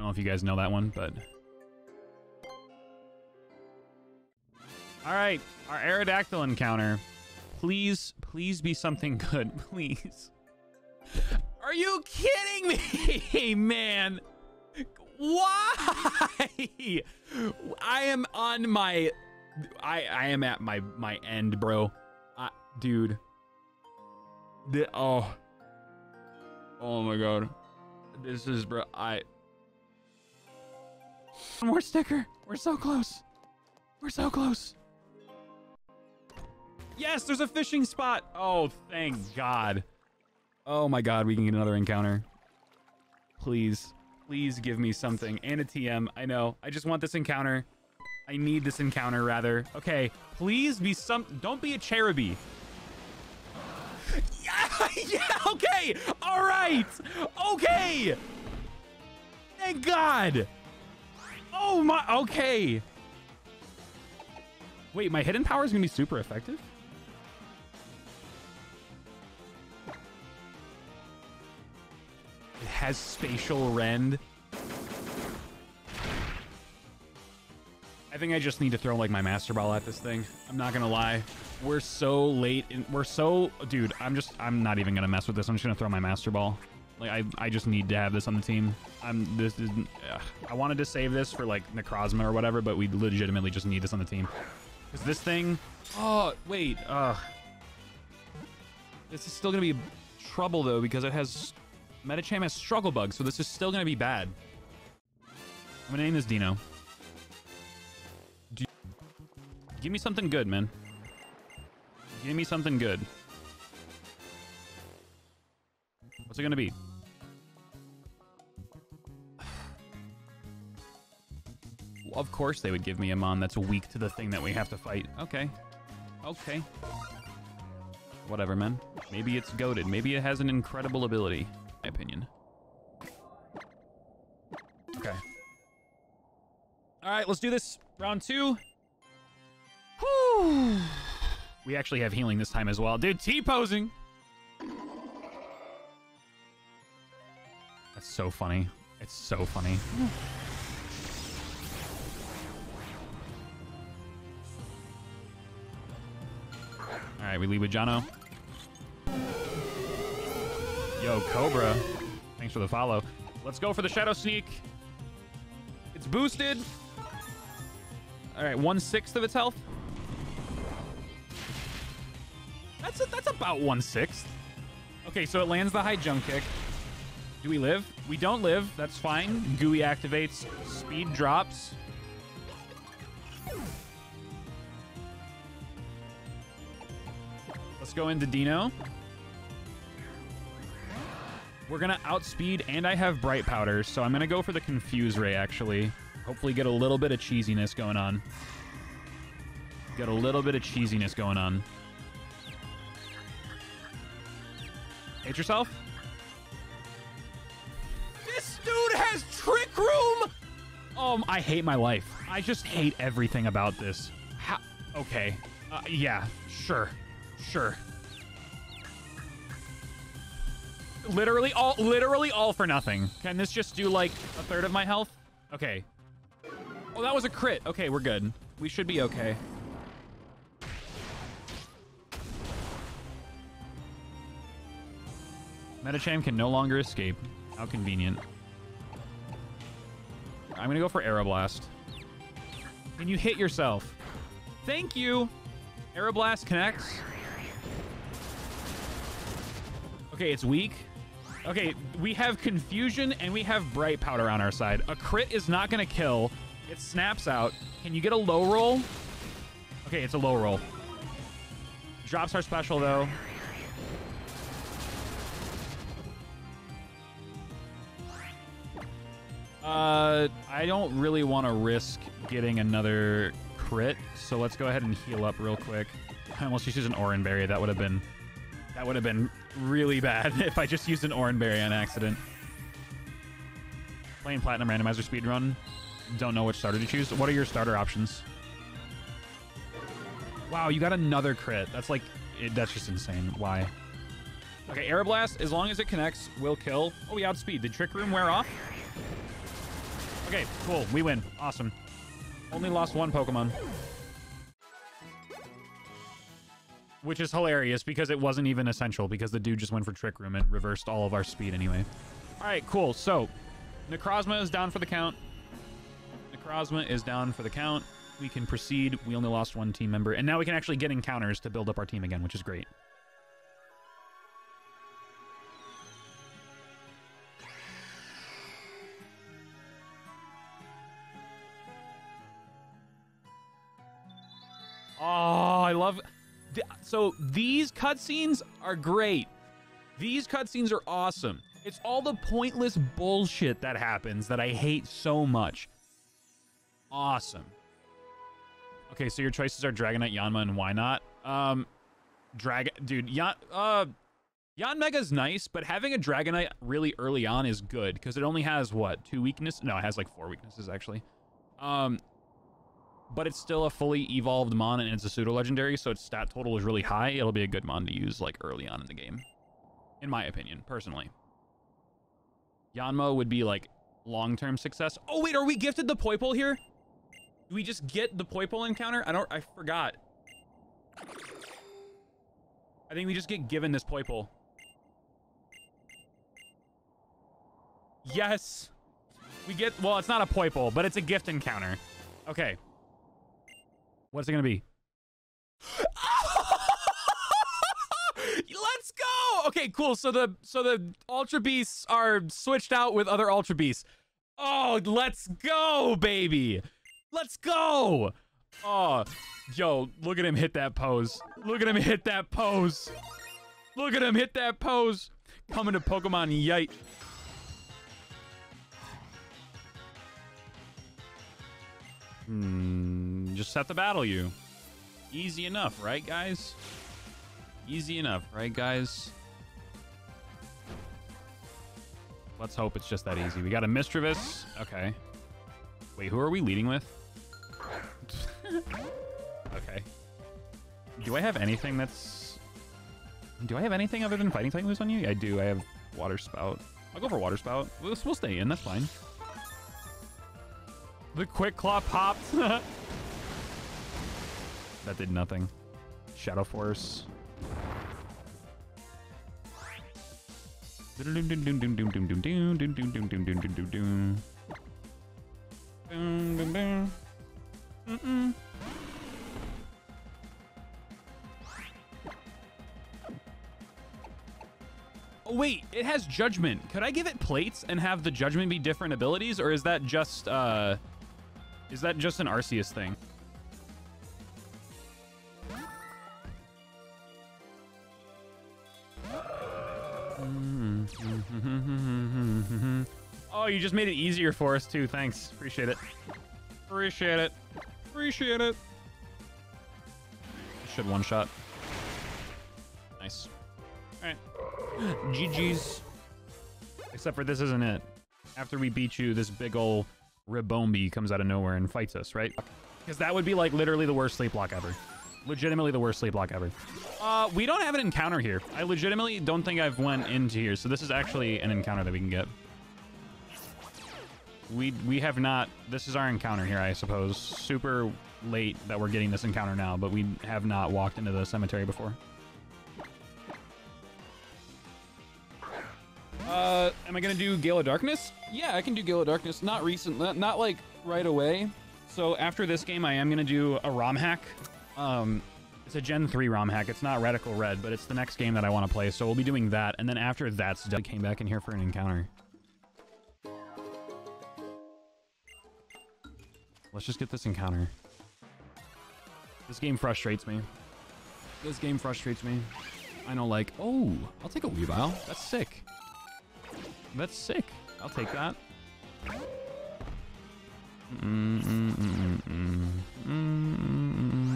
don't know if you guys know that one, but... Alright, our Aerodactyl encounter. Please, please be something good, please. Are you kidding me, man? Why? I am on my... I, I am at my, my end, bro. I, dude. The, oh. Oh my god. This is, bro, I... One more sticker. We're so close. We're so close. Yes, there's a fishing spot. Oh, thank God. Oh my God, we can get another encounter. Please, please give me something. And a TM, I know. I just want this encounter. I need this encounter, rather. Okay, please be some... Don't be a cherubi. Yeah, yeah, okay. All right. Okay. Thank God. Oh my, okay. Wait, my hidden power is gonna be super effective? It has spatial rend. I think I just need to throw like my master ball at this thing. I'm not gonna lie. We're so late in, we're so dude, I'm just I'm not even gonna mess with this. I'm just gonna throw my master ball. Like I I just need to have this on the team. I'm this is ugh. I wanted to save this for like Necrozma or whatever, but we legitimately just need this on the team. Cause this thing Oh wait, This is still gonna be trouble though because it has Medicham has struggle bug, so this is still gonna be bad. I'm gonna name this Dino. Do Give me something good, man. Give me something good. What's it gonna be? Of course they would give me a Mon that's weak to the thing that we have to fight. Okay. Okay. Whatever, man. Maybe it's goaded. Maybe it has an incredible ability. My opinion. Okay. All right, let's do this. Round two. Whew. We actually have healing this time as well. Dude, T-posing. That's so funny. It's so funny. Right, we leave with Jono. Yo, Cobra. Thanks for the follow. Let's go for the Shadow Sneak. It's boosted. All right, one-sixth of its health. That's, a, that's about one-sixth. Okay, so it lands the high jump kick. Do we live? We don't live. That's fine. Gooey activates. Speed drops. Let's go into Dino. We're gonna outspeed, and I have Bright Powder, so I'm gonna go for the Confuse Ray, actually. Hopefully get a little bit of cheesiness going on. Get a little bit of cheesiness going on. Hit yourself. This dude has Trick Room! Um, I hate my life. I just hate everything about this. How? Okay. Uh, yeah, sure. Sure. Literally all literally all for nothing. Can this just do like a third of my health? Okay. Oh, that was a crit. Okay, we're good. We should be okay. Medicham can no longer escape. How convenient. I'm gonna go for Aeroblast. Can you hit yourself? Thank you! Aeroblast connects. Okay, it's weak. Okay, we have Confusion and we have Bright Powder on our side. A crit is not gonna kill. It snaps out. Can you get a low roll? Okay, it's a low roll. Drops our special, though. Uh, I don't really want to risk getting another crit, so let's go ahead and heal up real quick. Just used an Oran Berry. That would have been that would have been really bad if I just used an Oran Berry on accident. Playing Platinum Randomizer speedrun. Don't know which starter to choose. What are your starter options? Wow, you got another crit. That's like, it, that's just insane. Why? Okay, Aeroblast, as long as it connects, will kill. Oh, we outspeed. Did Trick Room wear off? Okay, cool. We win. Awesome. Only lost one Pokemon. Which is hilarious because it wasn't even essential because the dude just went for Trick Room and reversed all of our speed anyway. All right, cool. So, Necrozma is down for the count. Necrozma is down for the count. We can proceed. We only lost one team member. And now we can actually get encounters to build up our team again, which is great. So these cutscenes are great. These cutscenes are awesome. It's all the pointless bullshit that happens that I hate so much. Awesome. Okay, so your choices are Dragonite, Yanma, and why not? Um, Dragon, dude, Yan, uh, Yanmega's nice, but having a Dragonite really early on is good because it only has what two weaknesses? No, it has like four weaknesses actually. Um, but it's still a fully evolved mon and it's a pseudo legendary, so its stat total is really high. It'll be a good mon to use like early on in the game, in my opinion, personally. Yanmo would be like long-term success. Oh wait, are we gifted the Poipole here? Do we just get the Poipole encounter? I don't, I forgot. I think we just get given this Poipole. Yes. We get, well, it's not a Poipole, but it's a gift encounter. Okay. What's it gonna be? Let's go! Okay, cool. So the so the Ultra Beasts are switched out with other Ultra Beasts. Oh, let's go, baby! Let's go! Oh, yo, look at him hit that pose. Look at him hit that pose. Look at him hit that pose. Coming to Pokemon Yite. Hmm, just have to battle you. Easy enough, right, guys? Easy enough, right, guys? Let's hope it's just that easy. We got a Mischievous. Okay. Wait, who are we leading with? okay. Do I have anything that's... Do I have anything other than Fighting moves on you? I do. I have Water Spout. I'll go for Water Spout. We'll, we'll stay in. That's fine. The Quick Claw popped. that did nothing. Shadow Force. Oh wait, it has judgment. Could I give it plates and have the judgment be different abilities, or is that just uh, is that just an Arceus thing? Mm-hmm. oh, you just made it easier for us too. Thanks. Appreciate it. Appreciate it. Appreciate it. Should one shot. Nice. All right. GG's. Except for this isn't it. After we beat you, this big ol' Ribombee comes out of nowhere and fights us, right? Because that would be like literally the worst sleep block ever. Legitimately the worst sleep block ever. Uh, we don't have an encounter here. I legitimately don't think I've went into here, so this is actually an encounter that we can get. We we have not. This is our encounter here, I suppose. Super late that we're getting this encounter now, but we have not walked into the cemetery before. Uh, am I gonna do Gale of Darkness? Yeah, I can do Gale of Darkness. Not recent, not, not like right away. So after this game, I am gonna do a ROM hack. Um, it's a Gen 3 ROM hack. It's not Radical Red, but it's the next game that I want to play. So we'll be doing that, and then after that's done, I came back in here for an encounter. Let's just get this encounter. This game frustrates me. This game frustrates me. I know, like, oh, I'll take a Weavile. That's sick. That's sick. I'll take that. Mm -mm -mm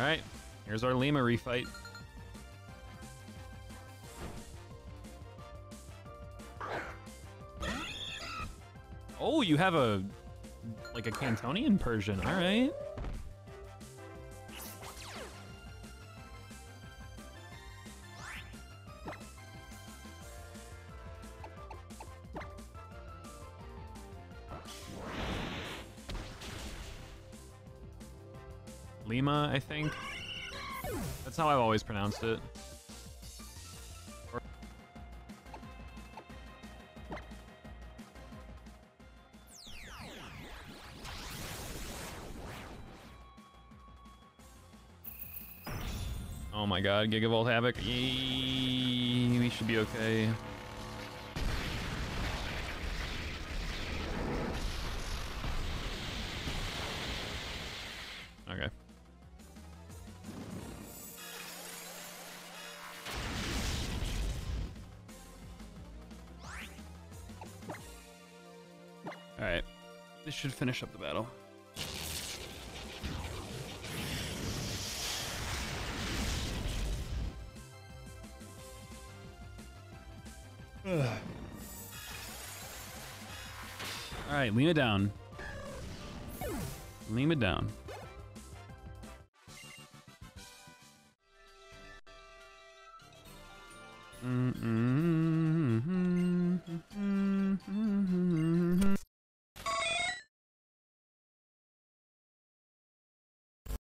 All right. Here's our Lima refight. Oh, you have a like a Kantonian Persian. All right. Lima, I think. That's how I've always pronounced it. Oh my god, Gigavolt Havoc. Yee, we should be. Okay. This should finish up the battle. Alright, it down. It down. Mm-mm.